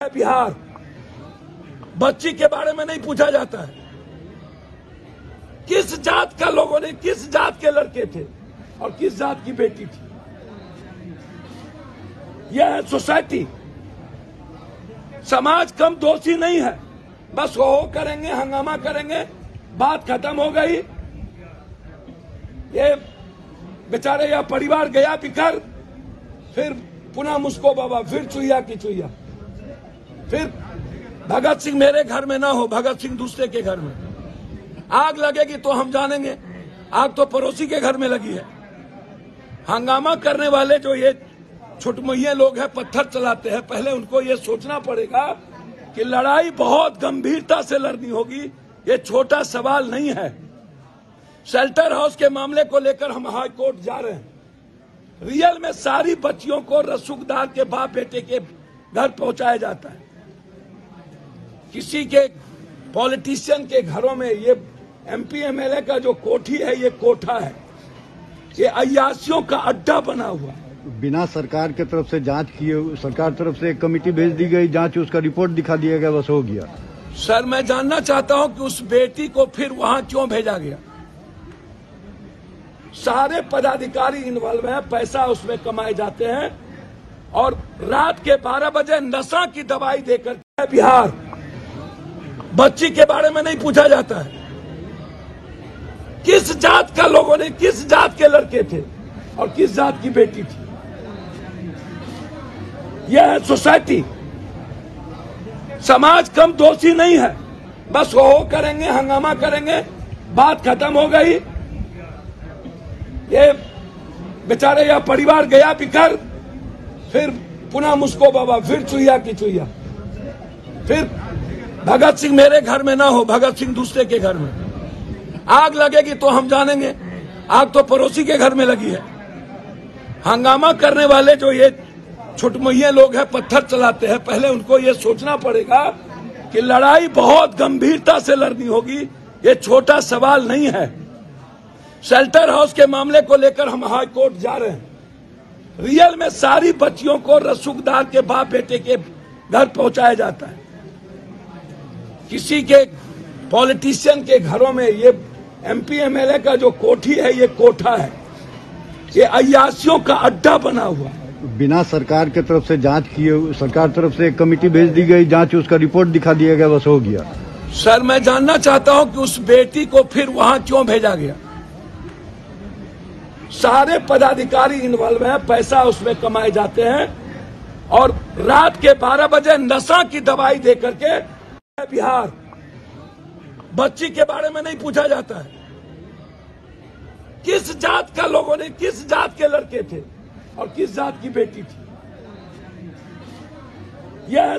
बिहार। बच्ची के बारे में नहीं पूछा जाता है। किस जात का लोगों ने किस जात के लड़के थे और किस जात की बेटी थी? यह है सोसाइटी। समाज कम दोषी नहीं है। बस वो करेंगे, हंगामा करेंगे, बात खत्म हो गई। ये बेचारे या परिवार गया बिकर फिर पुनः मुस्को बाबा, फिर चुहिया की चुहिया। फिर भगत सिंह मेरे घर में ना हो, भगत सिंह दूसरे के घर में। आग लगेगी तो हम जानेंगे। आग तो पड़ोसी के घर में लगी है। हंगामा करने वाले जो ये छुटमुहे लोग हैं, पत्थर चलाते हैं, पहले उनको ये सोचना पड़ेगा कि लड़ाई बहुत गंभीरता से लड़नी होगी। ये छोटा सवाल नहीं है। शेल्टर हाउस के मामले को लेकर हम हाई कोर्ट जा रहे हैं। रियल में सारी बच्चियों को रसूखदार के बाप बेटे के घर पहुँचाया जाता है। किसी के पॉलिटिशियन के घरों में ये एमपी एमएलए का जो कोठी है ये कोठा है ये अयासियों का अड्डा बना हुआ है। बिना सरकार के तरफ़ से जाँच किए सरकार तरफ़ से एक कमेटी भेज दी गई जाँच उसका रिपोर्ट दिखा दिया गया बस हो गया। सर मैं जानना चाहता हूँ कि उस बेटी को फिर वहाँ क्यों भेजा गया? सारे पदाधिकारी इन्वॉल्व हैं पैसा उसमें कमाए जाते हैं और रात के 12 बजे नशा की दवाई देकर बिहार बच्ची के बारे में नहीं पूछा जाता है। किस जात का लोगों ने किस जात के लड़के थे और किस जात की बेटी थी? यह है सोसाइटी। समाज कम दोषी नहीं है। बस हो करेंगे, हंगामा करेंगे, बात खत्म हो गई। ये बेचारे या परिवार गया बिकर फिर पुनः मुस्को बाबा, फिर चुहिया की चुहिया। फिर भगत सिंह मेरे घर में ना हो, भगत सिंह दूसरे के घर में। आग लगेगी तो हम जानेंगे। आग तो पड़ोसी के घर में लगी है। हंगामा करने वाले जो ये छुटमुहे लोग हैं, पत्थर चलाते हैं, पहले उनको ये सोचना पड़ेगा कि लड़ाई बहुत गंभीरता से लड़नी होगी। ये छोटा सवाल नहीं है। शेल्टर हाउस के मामले को लेकर हम हाई कोर्ट जा रहे हैं। रियल में सारी बच्चियों को रसूखदार के बाप बेटे के घर पहुँचाया जाता है। किसी के पॉलिटिशियन के घरों में ये एमपी एमएलए का जो कोठी है ये कोठा है। ये अयासियों का अड्डा बना हुआ है। बिना सरकार के तरफ़ से जाँच किए सरकार तरफ़ से एक कमेटी भेज दी गई जाँच उसका रिपोर्ट दिखा दिया गया बस हो गया। सर मैं जानना चाहता हूँ कि उस बेटी को फिर वहाँ क्यों भेजा गया? सारे पदाधिकारी इन्वॉल्व हैं पैसा उसमें कमाए जाते हैं और रात के 12 बजे नशा की दवाई देकर के बिहार। बच्ची के बारे में नहीं पूछा जाता है। किस जात का लोगों ने किस जात के लड़के थे और किस जात की बेटी थी? यह है